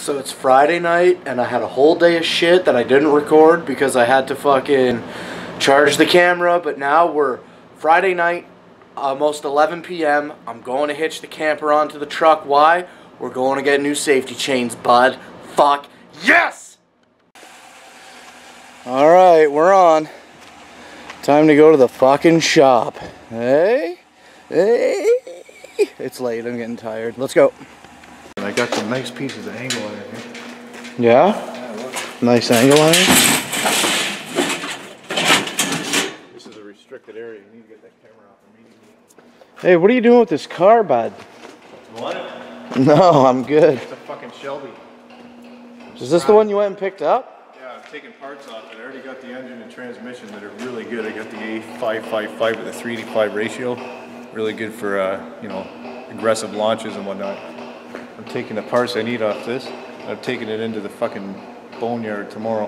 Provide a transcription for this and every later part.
So it's Friday night, and I had a whole day of shit that I didn't record because I had to fucking charge the camera. But now we're Friday night, almost 11 p.m. I'm going to hitch the camper onto the truck. Why? We're going to get new safety chains, bud. Fuck yes! Alright, we're on. Time to go to the fucking shop. Hey? Hey? It's late, I'm getting tired. Let's go. I got some nice pieces of angle iron here. Yeah? Nice angle on it. This is a restricted area. You need to get that camera off immediately. Hey, what are you doing with this car, bud? What? No, I'm good. It's a fucking Shelby. Is this the one you went and picked up? Yeah, I'm taking parts off it. I already got the engine and transmission that are really good. I got the A555 with a 3 to 5 ratio. Really good for, uh, you know, aggressive launches and whatnot. I'm taking the parts I need off this. I'm taking it into the fucking boneyard tomorrow.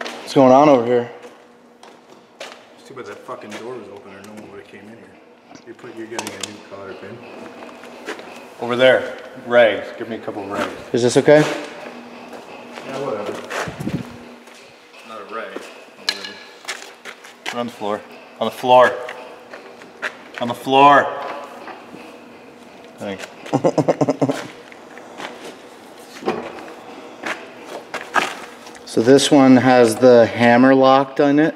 What's going on over here? It's too bad that fucking door was open or no one would have came in here. You put, you're getting a new collar pin. Over there, rags. Give me a couple of rags. Is this okay? Yeah, whatever. Not a rag. Whatever. Put it on the floor. On the floor. On the floor. Thanks. So this one has the hammer locked on it.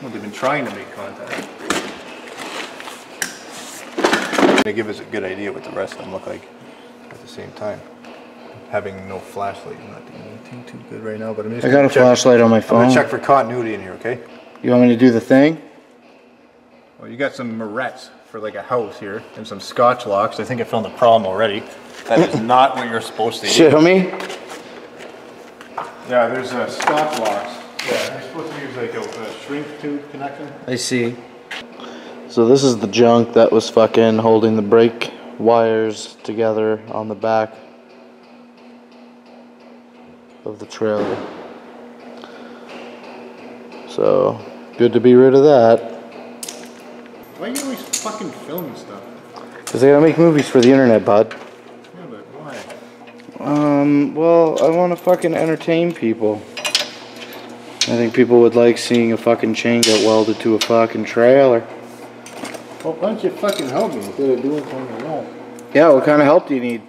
Well, they've been trying to make contact. They give us a good idea what the rest of them look like at the same time. Having no flashlight, I'm not doing anything too good right now, but I'm just. I got a check- flashlight on my phone. I'm gonna phone. check for continuity in here, okay? You want me to do the thing? Well, you got some marrettes for like a house here and some scotch locks. I think I found the problem already. That is not what you're supposed to do. Show me. Yeah, there's uh, scotch locks. Yeah, you're supposed to use like a, a shrink tube connection. I see. So this is the junk that was fucking holding the brake wires together on the back of the trailer. So, good to be rid of that. Why are you always fucking filming stuff? Because they gotta make movies for the internet, bud. Yeah, but why? Um, well, I wanna fucking entertain people. I think people would like seeing a fucking chain get welded to a fucking trailer. Well, why don't you fucking help me instead of doing something else? Yeah, what kind of help do you need?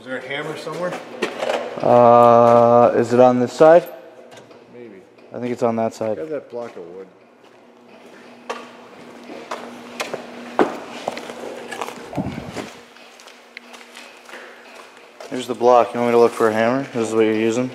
Is there a hammer somewhere? Uh, is it on this side? Maybe. I think it's on that side. Grab that block of wood. The block. You want me to look for a hammer? This is what you're using?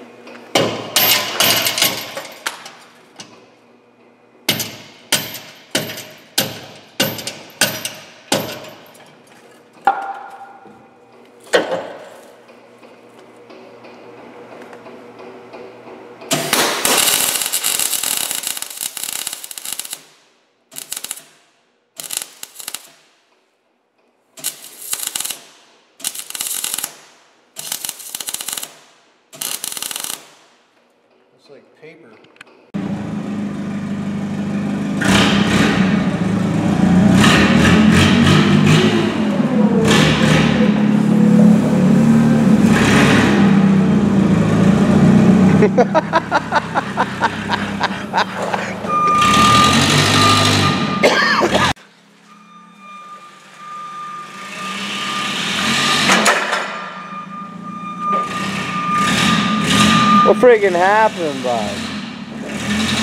What friggin' happened, bud?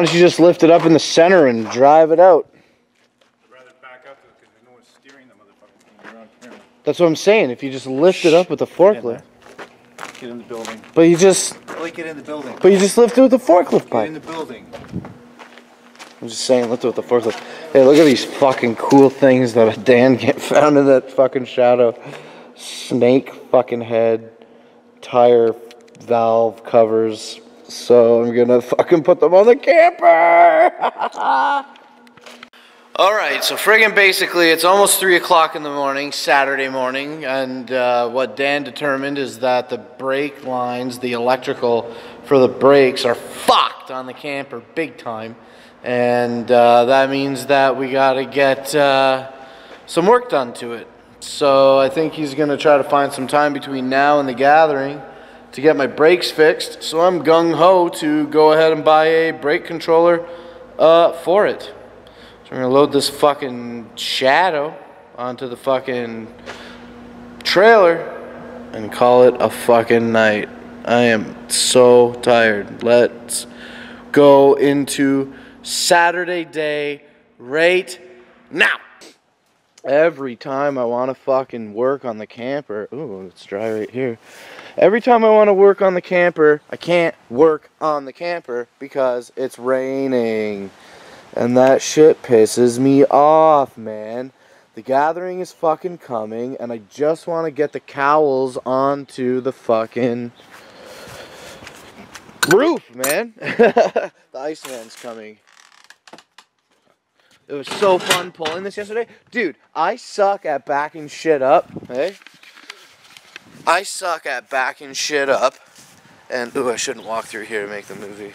Why don't you just lift it up in the center and drive it out? I'd rather back up because no one's steering the motherfucker when you're. That's what I'm saying. If you just lift it up with the forklift. Get in the building. But you just Like get in the building. but you just lift it with the forklift Get pipe. in the building. I'm just saying, lift it with the forklift. Hey, look at these fucking cool things that Dan get found in that fucking shadow. Snake fucking head, tire valve covers. So I'm gonna fucking put them on the camper. All right, so friggin' basically, it's almost three o'clock in the morning, Saturday morning, and uh, what Dan determined is that the brake lines, the electrical for the brakes, are fucked on the camper big time, and uh, that means that we gotta get uh, some work done to it. So I think he's gonna try to find some time between now and the gathering to get my brakes fixed. So I'm gung ho to go ahead and buy a brake controller uh, for it. So I'm gonna load this fucking shadow onto the fucking trailer and call it a fucking night. I am so tired. Let's go into Saturday day right now. Every time I want to fucking work on the camper, ooh, it's dry right here. Every time I want to work on the camper, I can't work on the camper because it's raining. And that shit pisses me off, man. The gathering is fucking coming, and I just want to get the cowls onto the fucking roof, man. the Iceman's coming. It was so fun pulling this yesterday. Dude, I suck at backing shit up, hey? I suck at backing shit up. And, ooh, I shouldn't walk through here to make the movie.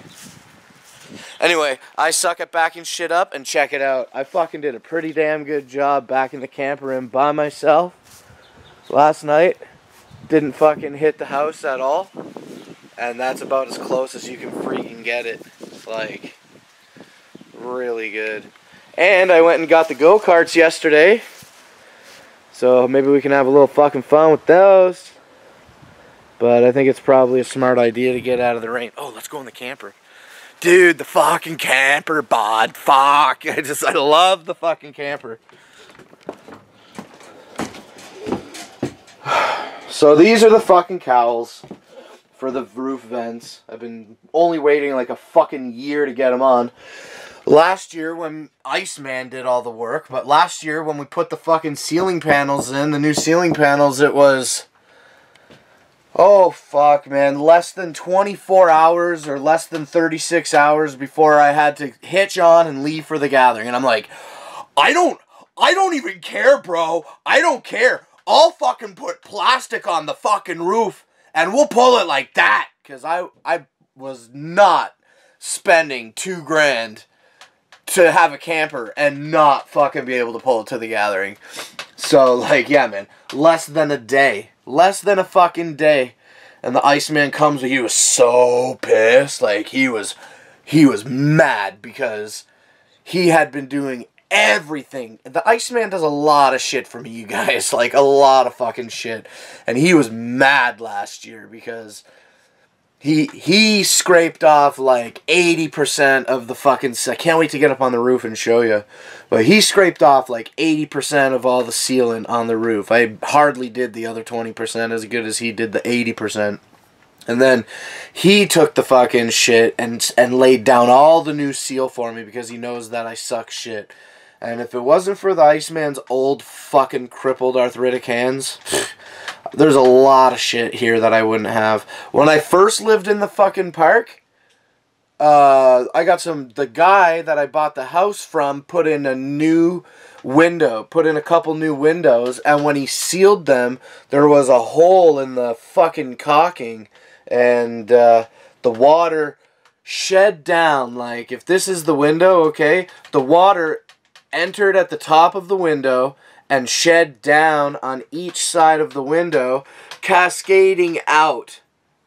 Anyway, I suck at backing shit up, and check it out. I fucking did a pretty damn good job backing the camper in by myself last night. Didn't fucking hit the house at all. And that's about as close as you can freaking get it. Like, really good. And I went and got the go karts yesterday. So maybe we can have a little fucking fun with those. But I think it's probably a smart idea to get out of the rain. Oh, let's go in the camper. Dude, the fucking camper, bod. Fuck. I just, I love the fucking camper. So these are the fucking cowls for the roof vents. I've been only waiting like a fucking year to get them on. Last year when Iceman did all the work, but last year when we put the fucking ceiling panels in, the new ceiling panels, it was Oh fuck, man. Less than 24 hours or less than 36 hours before I had to hitch on and leave for the gathering. And I'm like, I don't I don't even care, bro. I don't care. I'll fucking put plastic on the fucking roof and we'll pull it like that cuz I I was not spending 2 grand to have a camper and not fucking be able to pull it to the gathering. So like, yeah, man, less than a day. Less than a fucking day. And the Iceman comes he was so pissed. Like he was he was mad because he had been doing everything. The Iceman does a lot of shit for me you guys. Like a lot of fucking shit. And he was mad last year because he he scraped off like 80% of the fucking I can't wait to get up on the roof and show you but he scraped off like 80% of all the sealant on the roof. I hardly did the other 20% as good as he did the 80%. And then he took the fucking shit and and laid down all the new seal for me because he knows that I suck shit. And if it wasn't for the Iceman's old fucking crippled arthritic hands, there's a lot of shit here that I wouldn't have. When I first lived in the fucking park, uh, I got some. The guy that I bought the house from put in a new window, put in a couple new windows, and when he sealed them, there was a hole in the fucking caulking, and uh, the water shed down. Like if this is the window, okay, the water entered at the top of the window and shed down on each side of the window, cascading out.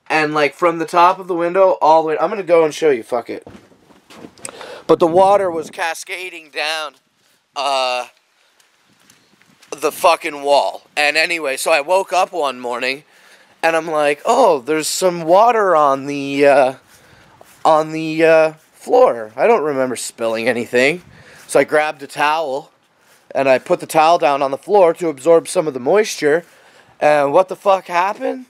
And like from the top of the window all the way I'm gonna go and show you, fuck it. But the water was cascading down uh the fucking wall. And anyway, so I woke up one morning and I'm like, "Oh, there's some water on the uh on the uh floor. I don't remember spilling anything." So I grabbed a towel and I put the towel down on the floor to absorb some of the moisture. And what the fuck happened?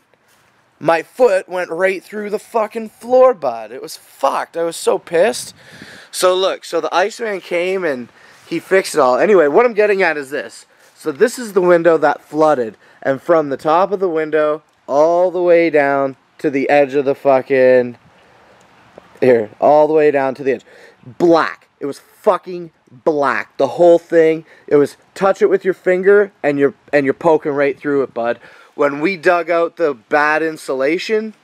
My foot went right through the fucking floor, bud. It was fucked. I was so pissed. So look, so the Iceman came and he fixed it all. Anyway, what I'm getting at is this. So this is the window that flooded. And from the top of the window all the way down to the edge of the fucking... Here, all the way down to the edge. Black. It was fucking black. The whole thing. It was touch it with your finger and you're and you're poking right through it, bud. When we dug out the bad insulation,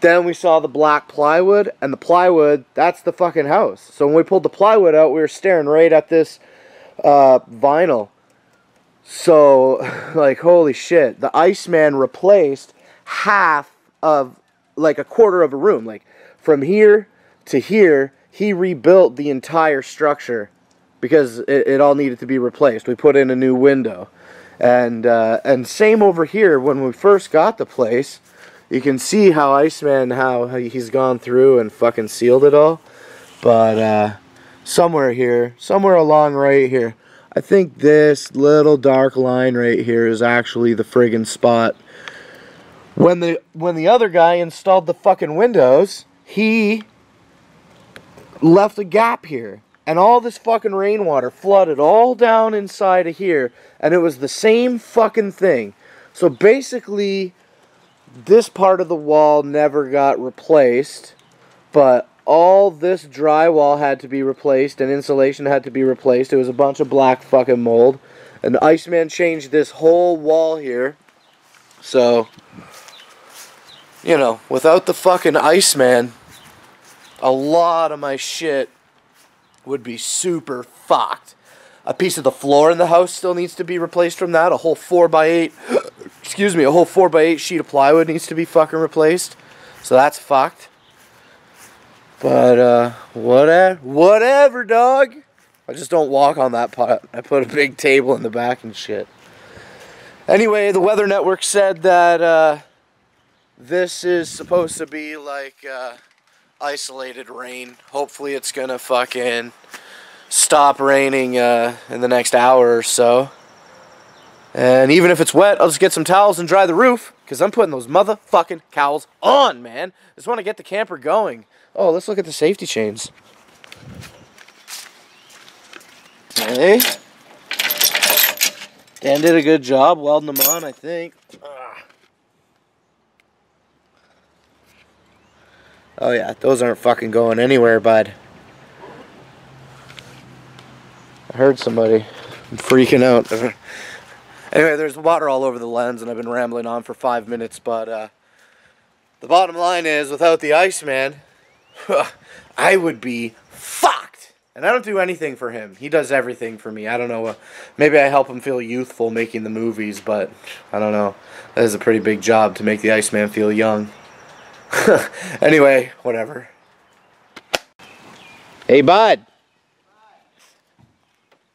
then we saw the black plywood and the plywood, that's the fucking house. So when we pulled the plywood out, we were staring right at this uh, vinyl. So, like, holy shit. The Iceman replaced half of, like, a quarter of a room. Like, from here to here, he rebuilt the entire structure because it, it all needed to be replaced. We put in a new window. And, uh, and same over here, when we first got the place, you can see how Iceman, how he's gone through and fucking sealed it all. But, uh, somewhere here, somewhere along right here, I think this little dark line right here is actually the friggin' spot. When the when the other guy installed the fucking windows, he left a gap here. And all this fucking rainwater flooded all down inside of here. And it was the same fucking thing. So basically, this part of the wall never got replaced. But all this drywall had to be replaced and insulation had to be replaced. It was a bunch of black fucking mold. And Iceman changed this whole wall here. So, you know, without the fucking Iceman, a lot of my shit would be super fucked. A piece of the floor in the house still needs to be replaced from that. A whole 4x8, excuse me, a whole 4x8 sheet of plywood needs to be fucking replaced. So that's fucked. But, uh, whatever, whatever, dog. I just don't walk on that pot. I put a big table in the back and shit. Anyway, the Weather Network said that, uh, this is supposed to be like, uh, isolated rain. Hopefully it's gonna fucking stop raining uh, in the next hour or so. And even if it's wet, I'll just get some towels and dry the roof. Because I'm putting those motherfucking cowls on, man. Just want to get the camper going. Oh, let's look at the safety chains. Hey. Dan did a good job welding them on, I think. Oh yeah, those aren't fucking going anywhere, bud. I heard somebody. I'm freaking out. anyway, there's water all over the lens and I've been rambling on for five minutes, but uh, the bottom line is, without the Iceman, I would be fucked. And I don't do anything for him. He does everything for me. I don't know. Uh, maybe I help him feel youthful making the movies, but I don't know. That is a pretty big job to make the Iceman feel young. anyway, whatever. Hey, bud.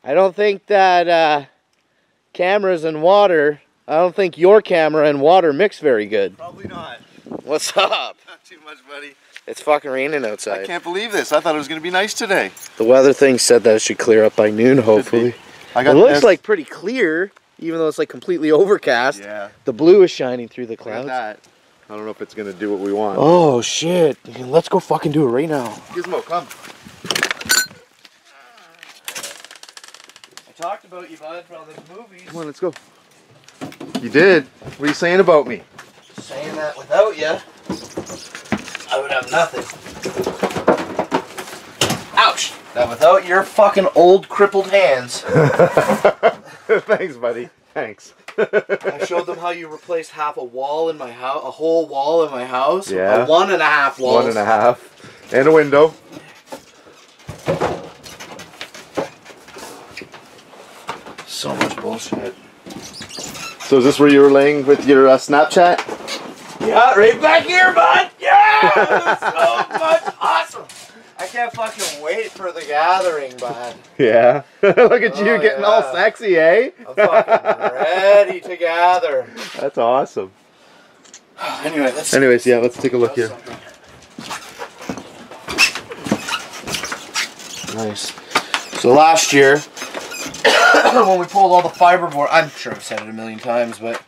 I don't think that uh, cameras and water, I don't think your camera and water mix very good. Probably not. What's up? Not too much, buddy. It's fucking raining outside. I can't believe this. I thought it was going to be nice today. The weather thing said that it should clear up by noon, hopefully. I It looks like pretty clear, even though it's like completely overcast. Yeah. The blue is shining through the I got clouds. That. I don't know if it's going to do what we want. Oh shit. Let's go fucking do it right now. Gizmo, come. I talked about you, bud, for all the movies. Come on, let's go. You did? What are you saying about me? Saying that without you, I would have nothing. Ouch! That without your fucking old crippled hands, Thanks, buddy. Thanks. I showed them how you replaced half a wall in my house, a whole wall in my house. Yeah. A one and a half walls. One and a half. And a window. So much bullshit. So is this where you were laying with your uh, Snapchat? Yeah, right back here, bud. Yeah, so much can't fucking wait for the gathering, bud. Yeah. Look at you Oh, getting all sexy, eh? I'm fucking ready to gather. That's awesome. Anyway, let's. Anyways, yeah, let's take a look here. Nice. So last year, when we pulled all the fiberboard, I'm sure I've said it a million times, but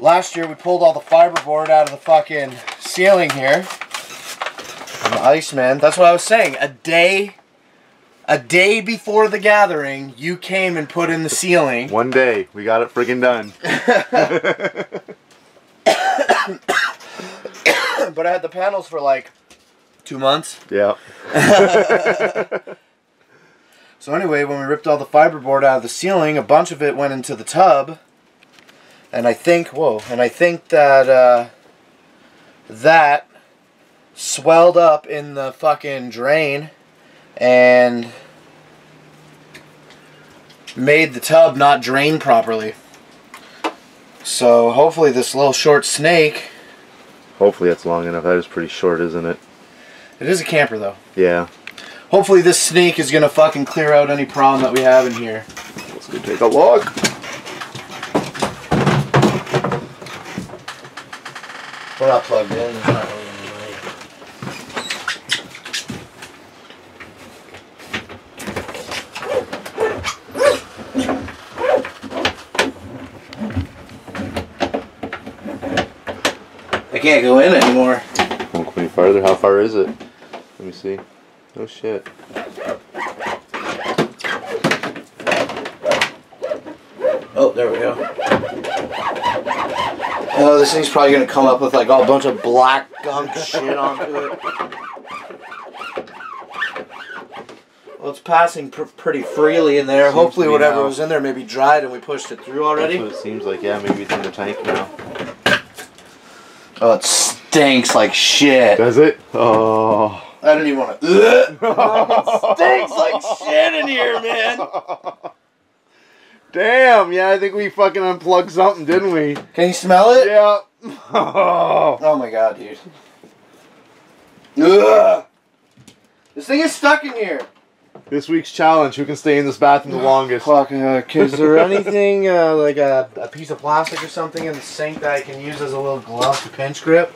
last year we pulled all the fiberboard out of the fucking ceiling here. The Iceman, that's what I was saying. A day, a day before the gathering, you came and put in the ceiling. One day, we got it friggin' done. but I had the panels for like two months. Yeah. So anyway, when we ripped all the fiberboard out of the ceiling, a bunch of it went into the tub. And I think, whoa, and I think that uh, that swelled up in the fucking drain and made the tub not drain properly. So hopefully this little short snake, Hopefully that's long enough. That is pretty short, isn't it? it is a camper though. Yeah. Hopefully this snake is gonna fucking clear out any problem that we have in here. Let's go take a look. We're not plugged in. There's not really any light. I can't go in anymore. Won't go any farther. How far is it? Let me see. Oh shit. Oh, there we go. Oh, this thing's probably gonna come up with like a bunch of black gunk shit onto it. Well, it's passing pr- pretty freely in there. Seems Hopefully, whatever now. was in there maybe dried and we pushed it through already. That's what it seems like. Yeah, maybe it's in the tank now. Oh, it stinks like shit. Does it? Oh. I don't even want to. it stinks like shit in here, man. Damn, yeah, I think we fucking unplugged something, didn't we? Can you smell it? Yeah. Oh. Oh my god, dude. Ugh. This thing is stuck in here. This week's challenge, who can stay in this bathroom the longest? Fuck, uh, is there anything uh, like a, a piece of plastic or something in the sink that I can use as a little glove to pinch grip?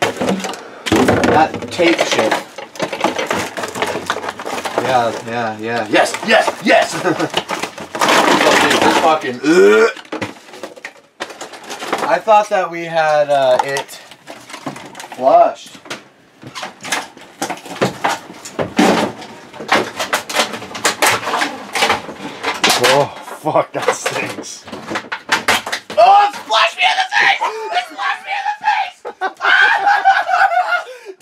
That tape shit. Yeah, yeah, yeah. Yes, yes, yes! fucking, this fucking, ugh. I thought that we had uh, it flushed. Oh, fuck, that stinks. Oh, it splashed me in the face! It splashed me in the face!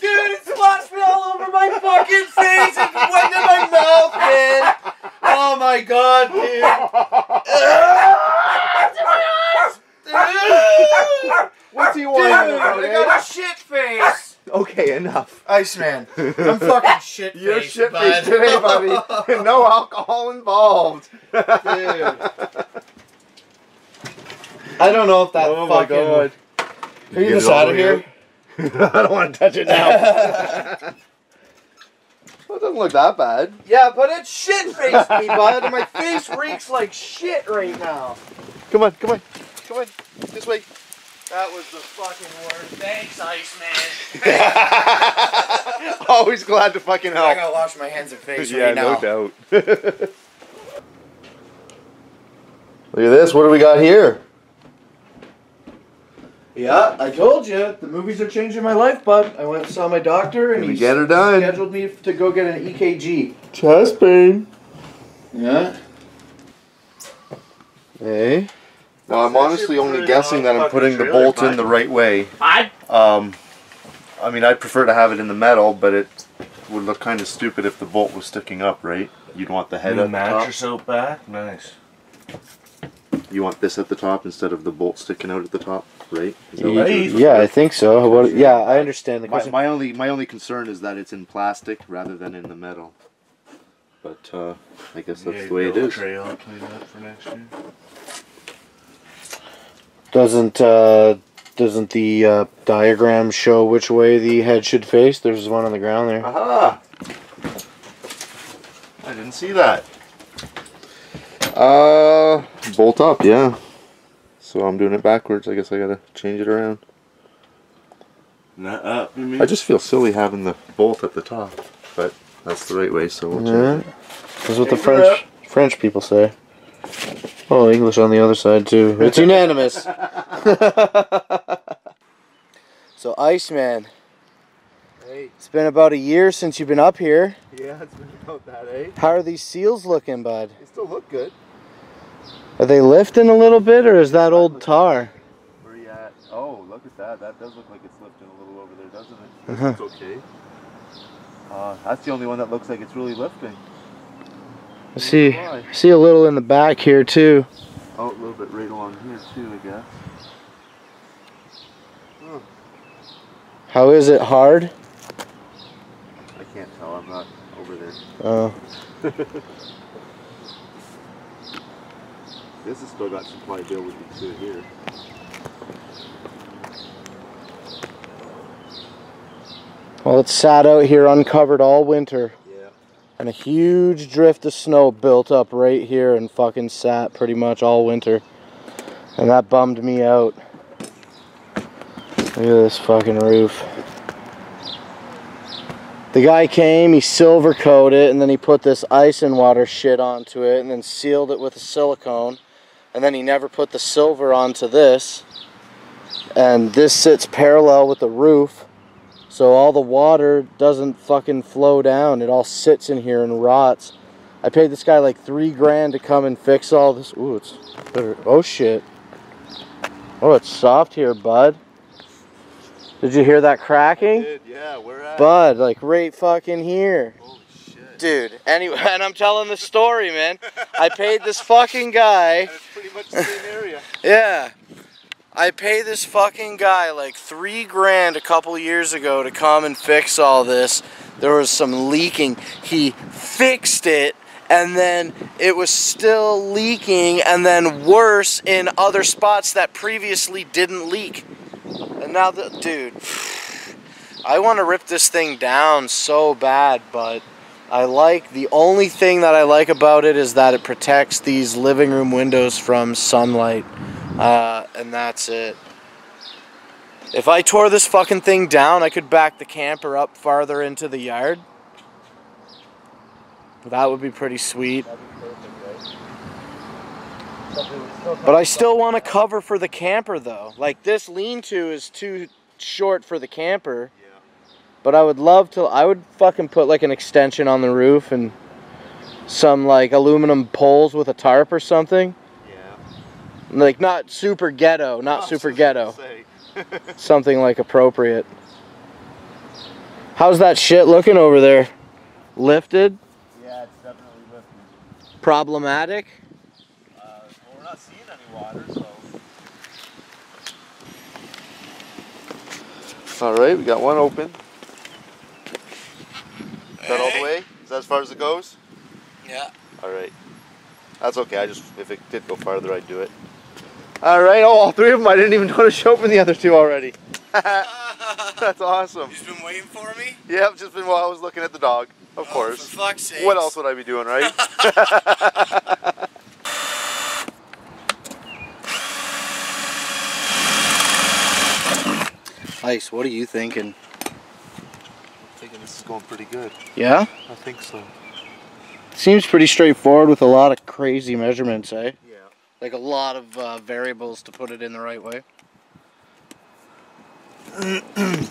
Dude, it splashed me all over my fucking face! It went in my mouth, man! Oh my god, dude! Ah, it's in my eyes! Dude, What's he Dude, whining about, I eh? got a shit face! Okay, enough. Iceman, I'm fucking shit. You're shit faced today, buddy. no alcohol involved. Dude. I don't know if that oh my fucking. god. Can you Get get this out of over here? I don't want to touch it now. well, it doesn't look that bad. Yeah, but it's shit faced me, bud, and my face reeks like shit right now. Come on, come on, come on. This way. That was the fucking worst. Thanks, Iceman. Always glad to fucking help. I gotta wash my hands and face yeah, right now. no doubt. Look at this. What do we got here? Yeah, I told you the movies are changing my life, bud. I went and saw my doctor, and Gonna he get her done. scheduled me to go get an EKG. Chest pain. Yeah. Hey. Now I'm honestly only guessing that I'm putting the bolt in the right way. I. Um, I mean, I'd prefer to have it in the metal, but it would look kind of stupid if the bolt was sticking up, right? You'd want the head New at the top. mattress out back? Nice. You want this at the top instead of the bolt sticking out at the top, right? Is that what Right. Yeah, I think so. What? Yeah, I understand the My, question. my only my only concern is that it's in plastic rather than in the metal. but uh, I guess Yeah, that's the way it is. build a is. Trail, clean up for next year. Doesn't uh, doesn't the uh, diagram show which way the head should face? There's one on the ground there. Aha! I didn't see that. Uh, bolt up, yeah. So I'm doing it backwards. I guess I gotta change it around. Not up, you mean? I just feel silly having the bolt at the top, but that's the right way, so we'll Yeah. change it. That's what the French French people say. Oh, English on the other side too. It's unanimous. so, Iceman, Hey, it's been about a year since you've been up here. yeah, it's been about that, eh? How are these seals looking, bud? They still look good. Are they lifting a little bit, or is that old tar? Where you at? Oh, look at that. That does look like it's lifting a little over there, doesn't it? Uh-huh. It's okay. Uh, that's the only one that looks like it's really lifting. I see, I see a little in the back here too. Oh, a little bit right along here too, I guess. How is it? Hard? I can't tell. I'm not over there. Oh, This has still got some pliability to it here. well, it's sat out here uncovered all winter. And a huge drift of snow built up right here and fucking sat pretty much all winter. And that bummed me out. Look at this fucking roof. The guy came, he silver coated it, and then he put this ice and water shit onto it, and then sealed it with a silicone. And then he never put the silver onto this. And this sits parallel with the roof. So all the water doesn't fucking flow down. It all sits in here and rots. I paid this guy like three grand to come and fix all this. Ooh, it's better. Oh shit. Oh, it's soft here, bud. Did you hear that cracking? Did, yeah, we're at. Bud, like right fucking here. Holy shit. Dude, anyway, and I'm telling the story, man. I paid this fucking guy. It's pretty much the same area. Yeah. I paid this fucking guy like three grand a couple years ago to come and fix all this. There was some leaking. He fixed it and then it was still leaking and then worse in other spots that previously didn't leak. And now the dude I want to rip this thing down so bad, but I like the only thing that I like about it is that it protects these living room windows from sunlight. Uh, and that's it. If I tore this fucking thing down, I could back the camper up farther into the yard. That would be pretty sweet. But I still want a cover for the camper though. Like this lean-to is too short for the camper. But I would love to I would fucking put like an extension on the roof and some like aluminum poles with a tarp or something. Yeah. Like not super ghetto, not I was super ghetto. Something like appropriate. How's that shit looking over there? Lifted? Yeah, it's definitely lifted. Problematic? Uh, well, we're not seeing any water, so. All right, we got one open. Is that all the way? Is that as far as it goes? Yeah. All right. That's okay. I just, if it did go farther, I'd do it. All right. Oh, all three of them. I didn't even notice you opened the other two already. That's awesome. You've been waiting for me? Yeah, I've just been while I was looking at the dog. Of course. For fuck's sake. What else would I be doing, right? Ice, what are you thinking? I'm thinking this is going pretty good. Yeah? I think so. Seems pretty straightforward with a lot of crazy measurements, eh? Like a lot of uh, variables to put it in the right way.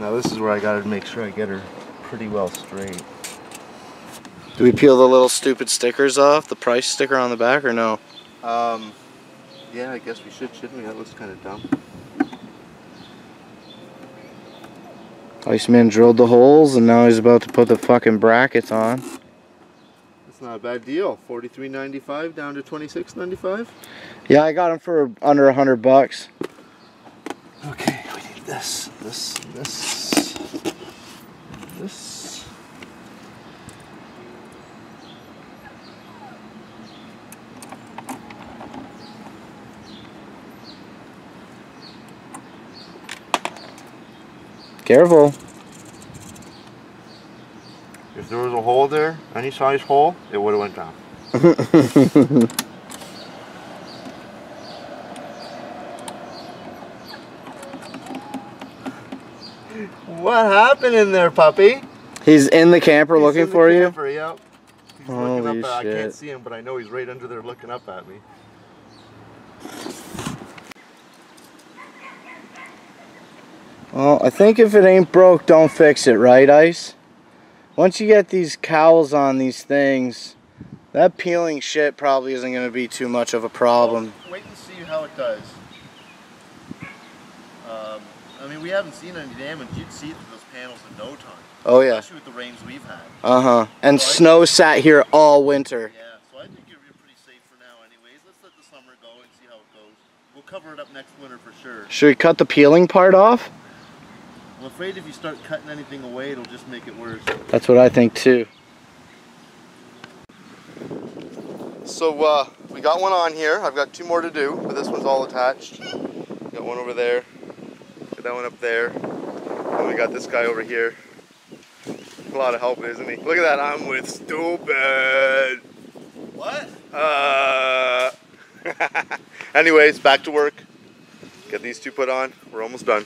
Now this is where I gotta make sure I get her pretty well straight. Do we peel the little stupid stickers off? The price sticker on the back or no? Um, yeah, I guess we should, shouldn't we? That looks kind of dumb. Iceman drilled the holes and now he's about to put the fucking brackets on. That's not a bad deal. 43.95 down to 26.95. Yeah, I got them for under 100 bucks. Okay, we need this, this, this, this. Careful. If there was a hole there, any size hole, it would have went down. what happened in there, puppy? He's in the camper looking He's in the for you. camper, Yep. He's looking up at, I can't see him, but I know he's right under there looking up at me. Well, I think if it ain't broke, don't fix it, right, Ice? Once you get these cowls on these things, that peeling shit probably isn't going to be too much of a problem. Wait and see how it does. Um, I mean, we haven't seen any damage. You'd see it through those panels in no time. Oh, yeah. Especially with the rains we've had. Uh huh. And Right. snow sat here all winter. Yeah, so I think you're, you're pretty safe for now anyways. Let's let the summer go and see how it goes. We'll cover it up next winter for sure. Should we cut the peeling part off? I'm afraid if you start cutting anything away, it'll just make it worse. That's what I think too. So uh, we got one on here. I've got two more to do, but this one's all attached. Got one over there. Got that one up there. And we got this guy over here. A lot of help, isn't he? Look at that. I'm with stupid. What? Uh. Anyways, back to work. Get these two put on. We're almost done.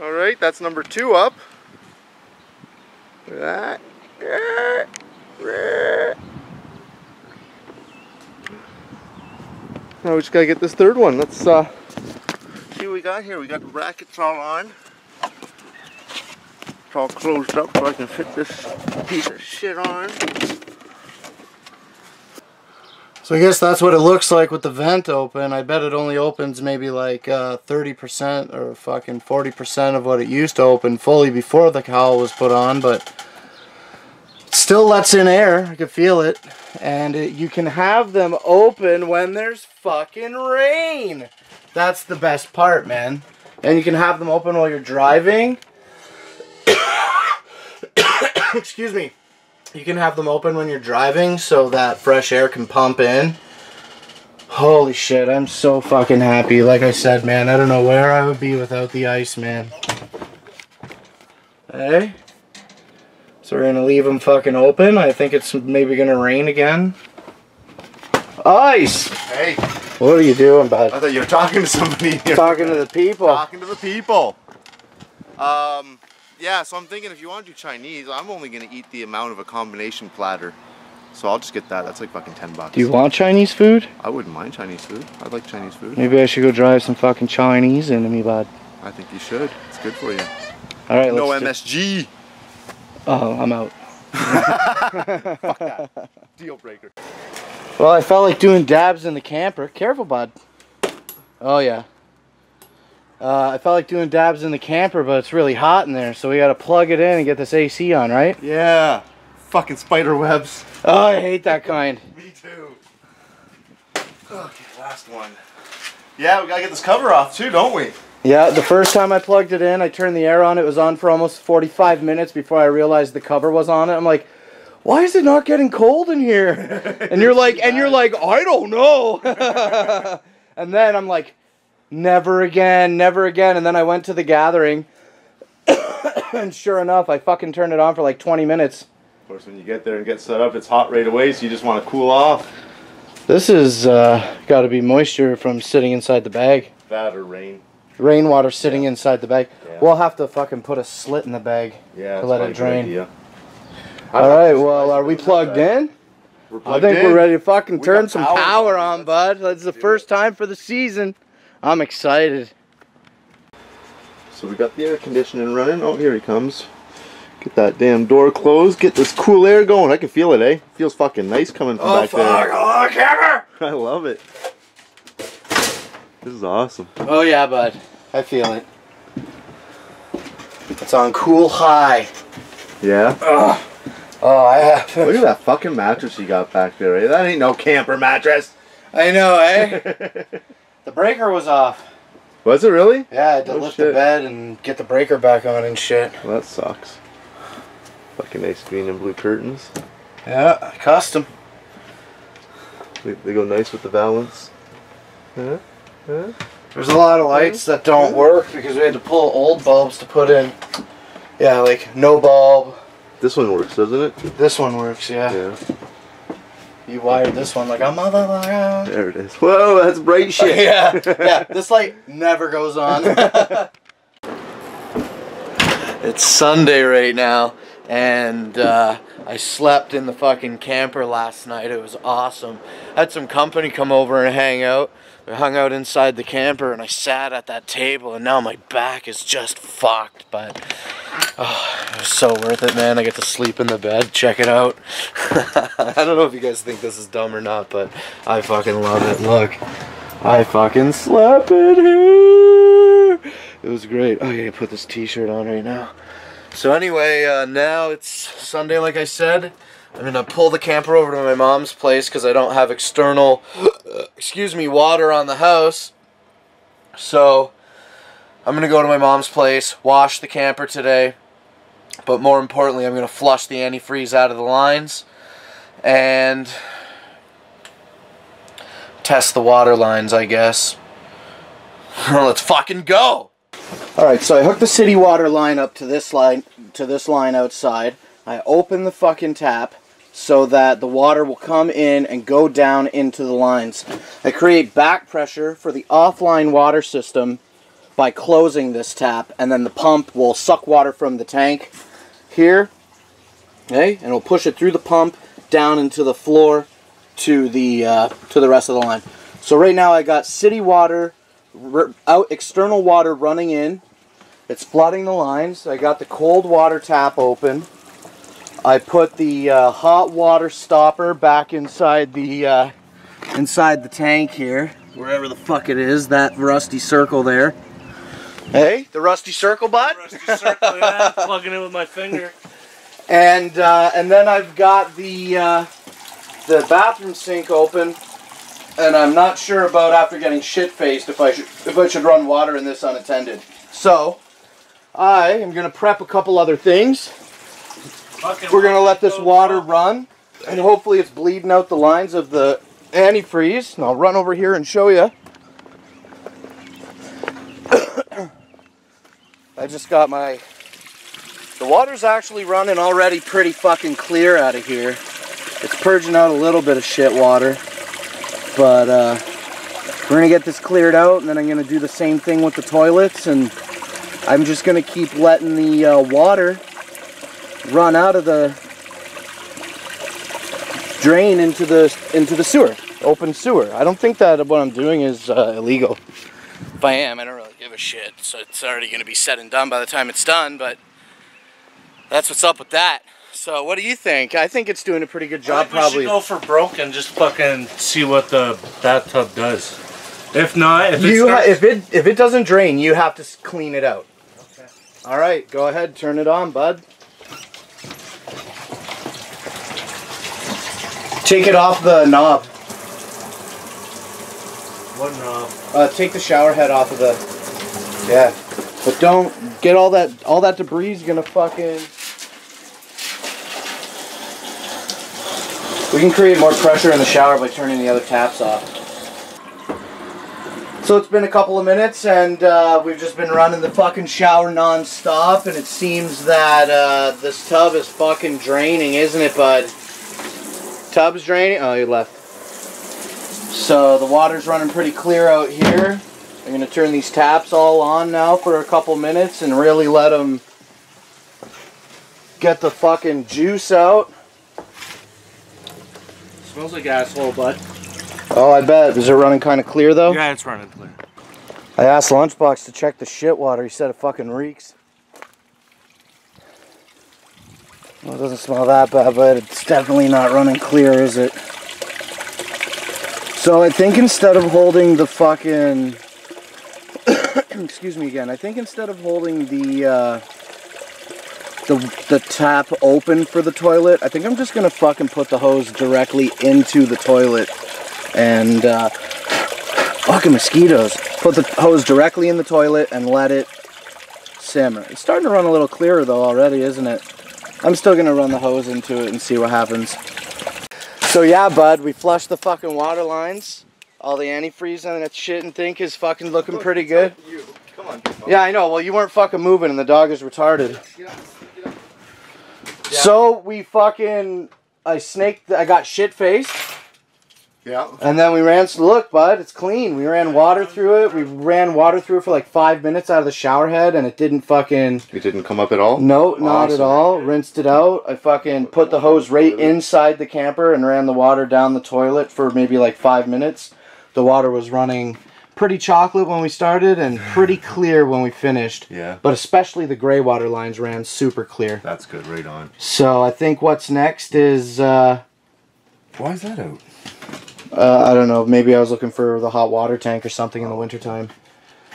All right, that's number two up. Look at that. Now we just gotta get this third one. Let's uh, see what we got here. We got the brackets all on. It's all closed up so I can fit this piece of shit on. So I guess that's what it looks like with the vent open. I bet it only opens maybe like uh, 30% or fucking 40% of what it used to open fully before the cowl was put on, but still lets in air. I can feel it. And it, you can have them open when there's fucking rain. That's the best part, man. And you can have them open while you're driving. Excuse me. You can have them open when you're driving so that fresh air can pump in. Holy shit, I'm so fucking happy. Like I said, man, I don't know where I would be without the ice, man. Hey? So we're gonna leave them fucking open. I think it's maybe gonna rain again. Ice! Hey, What are you doing, bud? I thought you were talking to somebody. Here. Talking to the people. Talking to the people. Um, yeah, so I'm thinking if you want to do Chinese, I'm only going to eat the amount of a combination platter. So I'll just get that. That's like fucking 10 bucks. Do you want Chinese food? I wouldn't mind Chinese food. I like Chinese food. Maybe I should go drive some fucking Chinese into me, bud. I think you should. It's good for you. Alright, No let's do- MSG. Oh, I'm out. Deal breaker. Well, I felt like doing dabs in the camper. Careful, bud. Oh, yeah. Uh, I felt like doing dabs in the camper, but it's really hot in there, so we gotta plug it in and get this AC on, right? Yeah. Fucking spider webs. Oh, I hate that kind. Me too. Okay, last one. Yeah, we gotta get this cover off too, don't we? Yeah, the first time I plugged it in, I turned the air on. It was on for almost 45 minutes before I realized the cover was on it. I'm like, why is it not getting cold in here? And you're like, and you're like, I don't know. and then I'm like, never again, never again. And then I went to the gathering, and sure enough, I fucking turned it on for like 20 minutes. Of course, when you get there and get set up, it's hot right away, so you just want to cool off. This is uh, got to be moisture from sitting inside the bag. That or rain. Rainwater sitting inside the bag. Yeah. We'll have to fucking put a slit in the bag. Yeah, To let it drain. idea. All right, well, are we plugged in? We're I think in. we're ready to fucking We turn some power. power on, bud. That's the first time for the season. I'm excited. So we got the air conditioning running. Oh, here he comes. Get that damn door closed. Get this cool air going. I can feel it, eh? Feels fucking nice coming from back there. Oh, camera! I love it. This is awesome. Oh, yeah, bud. I feel it. It's on cool high. Yeah. Oh, I have. Look at that fucking mattress you got back there, eh? That ain't no camper mattress. I know, eh? the breaker was off. Was it really? Yeah, I had to Oh, lift the bed and get the breaker back on and shit. Well, that sucks. Fucking nice green and blue curtains. Yeah, custom. They, they go nice with the valance. Huh? Huh? There's a lot of lights that don't work because we had to pull old bulbs to put in. Yeah, like no bulb. This one works, doesn't it? This one works, yeah. Yeah. You wired this one like a motherfucker. There it is. Whoa, that's bright shit. yeah, yeah. This light never goes on. it's Sunday right now, and uh, I slept in the fucking camper last night. It was awesome. I had some company come over and hang out. We hung out inside the camper, and I sat at that table, and now my back is just fucked. But oh, it was so worth it, man. I get to sleep in the bed. Check it out. I don't know if you guys think this is dumb or not, but I fucking love it. Look. I fucking slept in here. It was great. Oh, yeah, put this t-shirt on right now. So anyway, uh, now it's Sunday, like I said. I'm gonna pull the camper over to my mom's place because I don't have external, excuse me, water on the house. So I'm gonna go to my mom's place, wash the camper today. But more importantly, I'm gonna flush the antifreeze out of the lines and test the water lines, I guess. Let's fucking go. All right, so I hooked the city water line up to this line to this line outside. I open the fucking tap so that the water will come in and go down into the lines. I create back pressure for the offline water system by closing this tap and then the pump will suck water from the tank here okay? And it'll push it through the pump down into the floor to the uh, to the rest of the line. So right now I got city water out external water running in. It's flooding the lines. I got the cold water tap open. I put the uh, hot water stopper back inside the uh, inside the tank here wherever the fuck it is that rusty circle there hey the rusty circle bud Rusty circle, yeah, plugging it with my finger. and uh, and then I've got the uh, the bathroom sink open, and I'm not sure about after getting shit faced if I should if I should run water in this unattended. So I am gonna prep a couple other things. Fucking We're gonna let this water run, and hopefully it's bleeding out the lines of the antifreeze. And I'll run over here and show you. I just got my. The water's actually running already pretty fucking clear out of here. It's purging out a little bit of shit water, but uh, we're gonna get this cleared out, and then I'm gonna do the same thing with the toilets, and I'm just gonna keep letting the uh, water run out of the drain into the into the sewer, open sewer. I don't think that what I'm doing is uh, illegal. If I am, I don't really give a shit. So it's already going to be said and done by the time it's done. But that's what's up with that. So what do you think? I think it's doing a pretty good job. I think we Probably. go for broke and just fucking see what the bathtub does. If not, if it You starts, if it if it doesn't drain, you have to clean it out. Okay. All right, go ahead, turn it on, bud. Take it off the knob. what knob? Uh, take the shower head off of the. Yeah, but don't get all that all that debris is gonna fucking. We can create more pressure in the shower by turning the other taps off. So it's been a couple of minutes, and uh, we've just been running the fucking shower non-stop, and it seems that uh, this tub is fucking draining, isn't it, bud? Tub's draining. Oh, you left. So the water's running pretty clear out here. I'm gonna turn these taps all on now for a couple minutes and really let them get the fucking juice out. Smells like asshole, bud. Oh, I bet. Is it running kind of clear though? Yeah, it's running clear. I asked Lunchbox to check the shit water. He said it fucking reeks. Well, it doesn't smell that bad, but it's definitely not running clear, is it? So I think instead of holding the fucking, excuse me again. I think instead of holding the uh, the the tap open for the toilet, I think I'm just gonna fucking put the hose directly into the toilet, and uh, fucking mosquitoes. Put the hose directly in the toilet and let it simmer. It's starting to run a little clearer though already, isn't it? I'm still gonna run the hose into it and see what happens. So yeah, bud, we flushed the fucking water lines. All the antifreeze and that shit and think is fucking looking pretty good. You. Come on. Yeah, I know. Well, you weren't fucking moving and the dog is retarded. So we fucking, I snaked, I got shit faced. Yeah. And then we ran, look, bud, it's clean. We ran water through it. We ran water through it for like five minutes out of the shower head and it didn't fucking, It didn't come up at all? no, not at all. Rinsed it out. I fucking put the hose right inside the camper and ran the water down the toilet for maybe like five minutes. The water was running pretty chocolate when we started and pretty clear when we finished. Yeah. But especially the gray water lines ran super clear. That's good. Right on. So I think what's next is, uh, Why is that out? uh, I don't know, maybe I was looking for the hot water tank or something in the wintertime.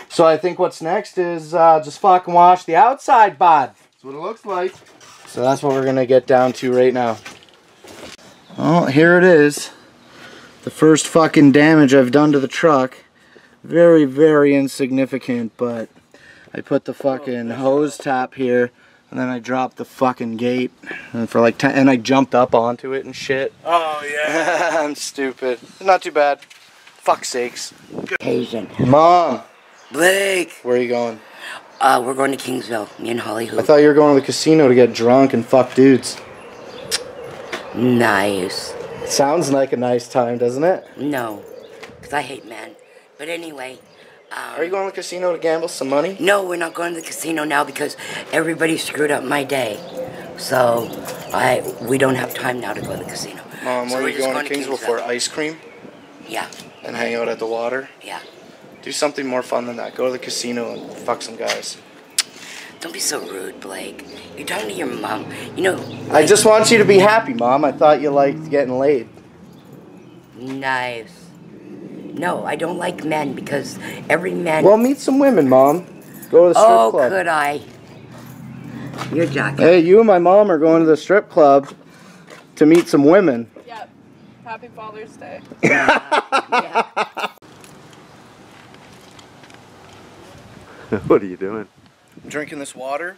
So I think what's next is uh, just fucking wash the outside, bud. That's what it looks like. So that's what we're gonna get down to right now. Well, here it is. The first fucking damage I've done to the truck. Very, very insignificant, but I put the fucking hose tap here, and then I dropped the fucking gate, and for like ten, and I jumped up onto it and shit. Oh yeah. I'm stupid. Not too bad. Fuck sakes. Asian. Mom, Blake! where are you going? Uh, we're going to Kingsville. Me and Holly I thought you were going to the casino to get drunk and fuck dudes. Nice. Sounds like a nice time, doesn't it? No, because I hate men. But anyway. Um, Are you going to the casino to gamble some money? No, we're not going to the casino now because everybody screwed up my day. So I we don't have time now to go to the casino. Mom, So what are you just going to Kingsville for? Ice cream Yeah, and hang out at the water? yeah. Do something more fun than that. Go to the casino and fuck some guys. Don't be so rude, Blake. You're talking to your mom. You know. I just want you to be happy, Mom. I thought you liked getting laid. Nice. No, I don't like men because every man. Well, meet some women, Mom. Go to the strip oh, club. Oh, could I? You're jacking. Hey, you and my mom are going to the strip club to meet some women. Yep. Happy Father's Day. what are you doing? Drinking this water.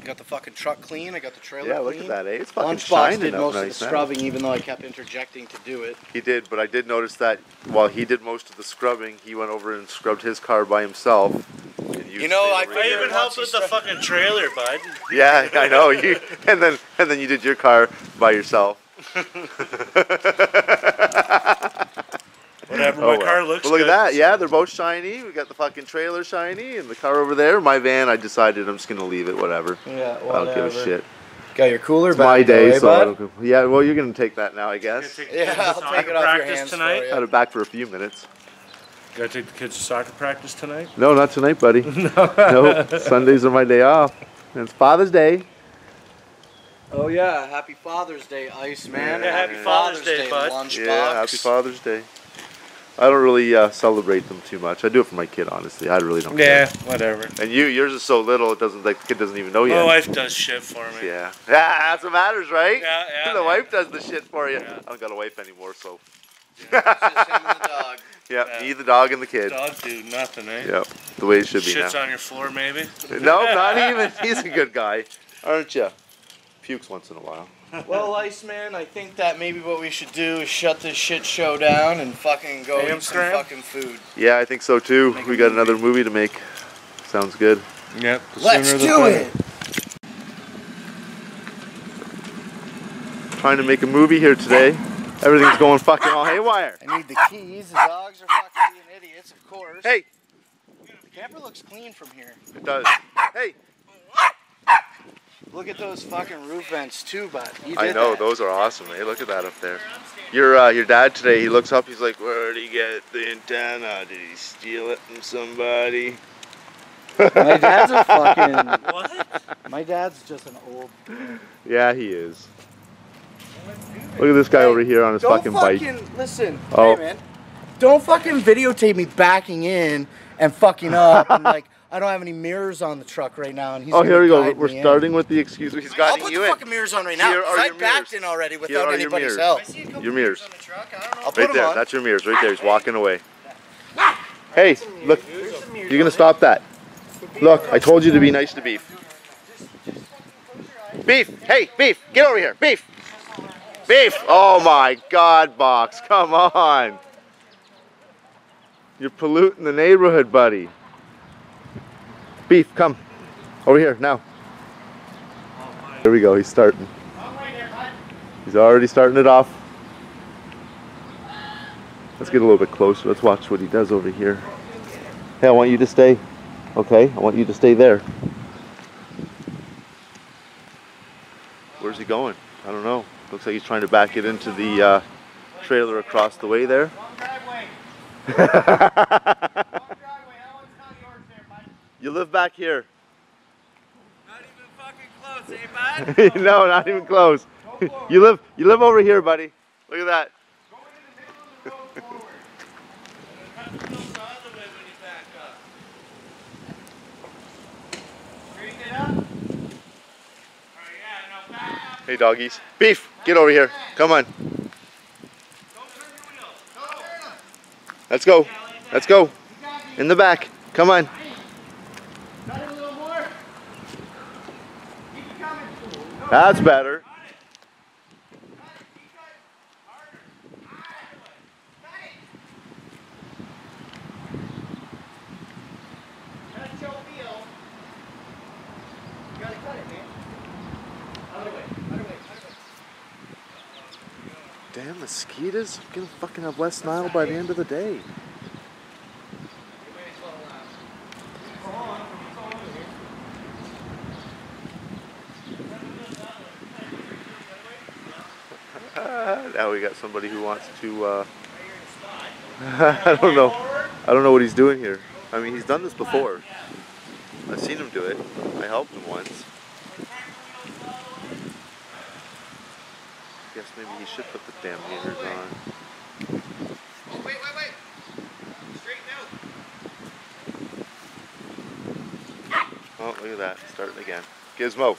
I got the fucking truck clean. I got the trailer Yeah, look clean. at that, eh? It's fucking Lunchbox shining did most nice of the now. scrubbing, even though I kept interjecting to do it. He did, but I did notice that while he did most of the scrubbing, he went over and scrubbed his car by himself. and You know, I I even helped with the fucking trailer, bud. Yeah, I know. You and then and then you did your car by yourself. Whatever. Oh, my well. car looks Well, look good. at that. Yeah, they're both shiny. We got the fucking trailer shiny and the car over there. My van, I decided I'm just gonna leave it. Whatever. Yeah, I don't give a shit. Got your cooler It's back my day, though, so I bud? don't. Yeah, well, you're gonna take that now, I guess. Yeah, I'll soccer take it off your practice hands for tonight. you. Had it back for a few minutes. Gotta take the kids to soccer practice tonight. No, not tonight, buddy. no, Sundays are my day off. And it's Father's Day. Oh yeah, happy Father's Day, Iceman. Yeah, happy Father's Day, bud. Lunchbox. Yeah, happy Father's Day. I don't really uh, celebrate them too much. I do it for my kid, honestly. I really don't Yeah, care. whatever. And you, yours is so little, it doesn't like the kid doesn't even know you. My wife does shit for me. Yeah, yeah, that's what matters, right? Yeah, yeah, the yeah. wife does the shit for you. Yeah. I don't got a wife anymore, so It's just him and the dog. yeah, Yeah. me, the dog, and the kid. Dog do nothing, eh? Yep, the way it should be Shits on your floor, maybe. No, not even. He's a good guy, aren't you? Pukes once in a while. Well, Iceman, I think that maybe what we should do is shut this shit show down and fucking go eat some fucking food. Yeah, I think so too. Make We got movie. another movie to make. Sounds good. Yep. Let's do better. it. Trying to make a movie here today. Everything's going fucking all haywire. I need the keys. The dogs are fucking being idiots, of course. Hey, the camper looks clean from here. it does. Hey, Look at those fucking roof vents too, bud. You did I know that. those are awesome. Hey, look at that up there. Your uh, your dad today. He looks up. He's like, "Where did he get the antenna? Did he steal it from somebody?" My dad's a fucking. What? My dad's just an old. Yeah, he is. Look at this guy over here on his Don't fucking bike. listen. Oh. Hey man, don't fucking videotape me backing in and fucking up and like I don't have any mirrors on the truck right now and he's. Oh, here we go. We're me in. starting with the excuse. He's I'll put you the in. fucking mirrors on right now. Here 'cause are I your backed mirrors. in already Here without are your anybody's mirrors. help. Your mirrors. I'll put Right them there. on. That's your mirrors. Right there. He's walking away. Hey, look, you're gonna stop that. Look, I told you to be nice to Beef. Beef, hey, Beef, get over here, Beef. Beef, oh my God, Box, come on. You're polluting the neighborhood, buddy. Beef, come. Over here, now. There we go, he's starting. He's already starting it off. Let's get a little bit closer. Let's watch what he does over here. Hey, I want you to stay. Okay, I want you to stay there. Where's he going? I don't know. Looks like he's trying to back it into the uh, trailer across the way there. you live back here. Not even fucking close, eh, bud? no, not even close. you live you live over here, buddy. Look at that. Hey doggies. Beef, get over here. Come on. Let's go. Let's go. In the back. Come on. That's better. Damn mosquitoes. We're gonna fucking have West Nile by the end of the day. now we got somebody who wants to uh, I don't know. I don't know what he's doing here. I mean he's done this before. I've seen him do it. I helped him once. Guess maybe he should put the damn meters on. Wait, wait, wait. Straighten out. Oh, look at that. Starting again. Gizmo.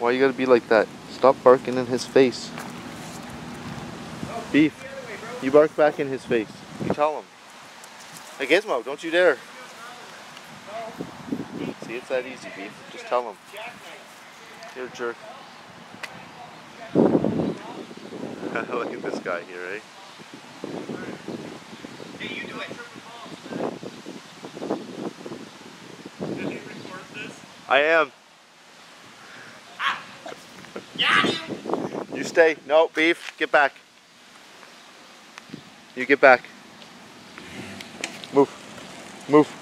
Why you gotta be like that? Stop barking in his face. Beef. You bark back in his face. You tell him. Hey Gizmo, don't you dare. See, it's that easy, Beef. Just tell him. You're a jerk. Look at this guy here, eh? Hey, you do it. Did you record this? I am. Got him. You stay. No, Beef. Get back. You get back. Move. Move.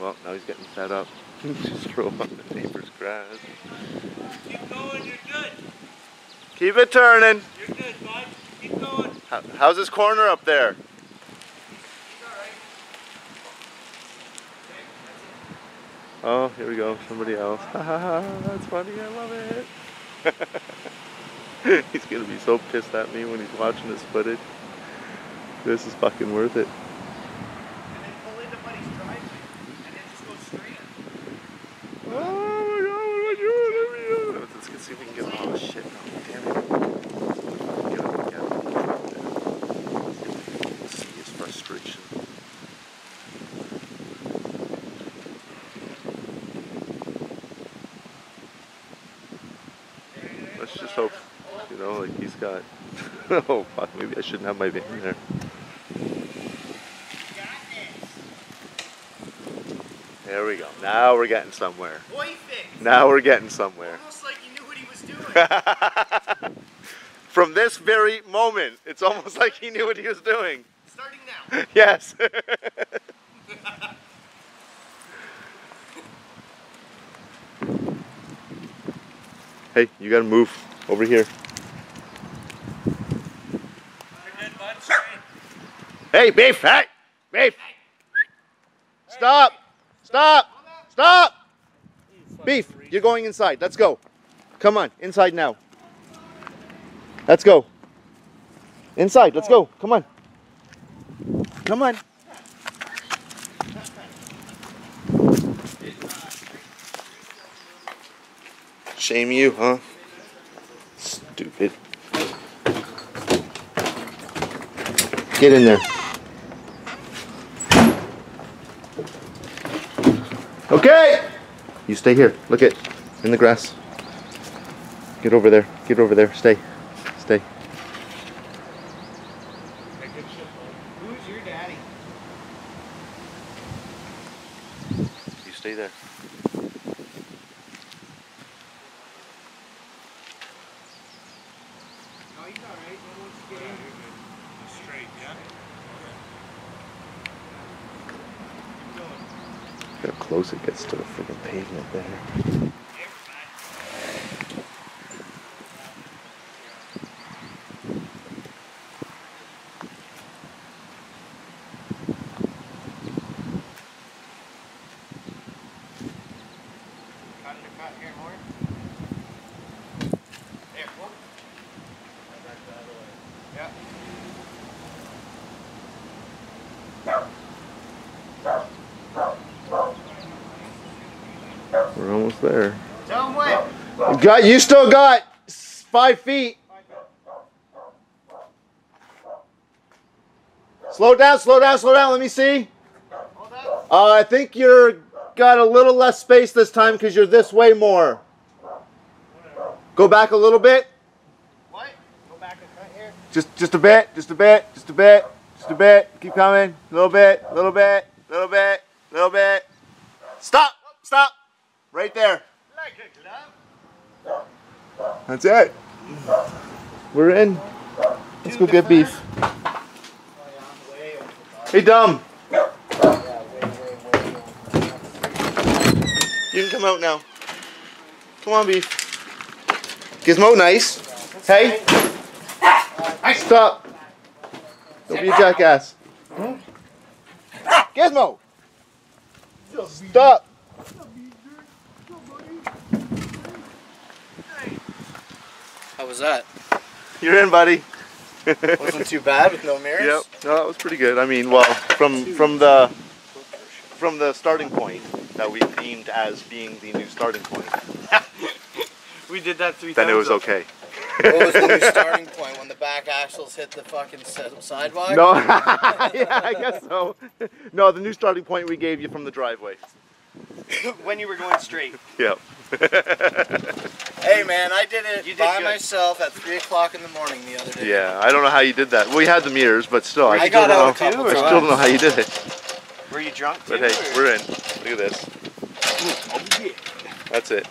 Well, now he's getting fed up. Just throw him on the neighbor's grass. Keep going, you're good. Keep it turning. You're good, bud. Keep going. How, how's this corner up there? Oh, here we go. Somebody else. That's funny. I love it. he's gonna be so pissed at me when he's watching this footage. This is fucking worth it. And then pull into buddy's driveway. And then just go straight. Oh my god, what am I doing? What am I doing? Let's get see if we can get. Oh shit! No, damn it! Get him, get him. Let's see his frustration. Let's just hope, you know, like he's got. oh fuck! Maybe I shouldn't have my van there. There we go. Now we're getting somewhere. Boy fix. Now we're getting somewhere. Almost like he knew what he was doing. From this very moment, it's almost like he knew what he was doing. Starting now. Yes. hey, you gotta move over here. You're good, bud. Straight. Hey, beef! Hey! Beef! Stop! Stop! Stop! Beef, you're going inside. Let's go. Come on, inside now. Let's go. Inside, let's go. Come on. Come on. Shame you, huh? Stupid. Get in there. Okay. You stay here. Look it. In the grass. Get over there. Get over there. Stay. Stay. Who's your daddy? You stay there. No, he's alright. Then once you get in. Straight, yeah. Look how close it gets to the freaking pavement there. Cut it, cut here more. There, whoop. Yeah. We're almost there. Tell him when. You got. You still got five feet. Slow down. Slow down. Slow down. Let me see. Uh, I think you're got a little less space this time because you're this way more. Go back a little bit. What? Go back here. Just just a bit. Just a bit. Just a bit. Just a bit. Keep coming. A little bit. A little bit. A little bit. A little bit. Stop. Stop. Right there. Like a glove. That's it. We're in. Let's go get beef. Hey, dumb. You can come out now. Come on, beef. Gizmo, nice. Hey. Stop. Don't be a jackass. Gizmo. Stop. How was that? You're in, buddy. Wasn't too bad with no mirrors. Yep. No, that was pretty good. I mean, well, from from the from the starting point that we deemed as being the new starting point, We did that three then times. it was okay. What was the new starting point when the back axles hit the fucking sidewalk? No, yeah, I guess so. No, the new starting point we gave you from the driveway. when you were going straight. Yep. Hey man, I did it You did by good. myself at three o'clock in the morning the other day. Yeah, I don't know how you did that. We had the mirrors, but still, I, I still got don't out a know. couple I times. still don't know how you did it. Were you drunk But hey, or- we're in. Look at this. Oh, That's it.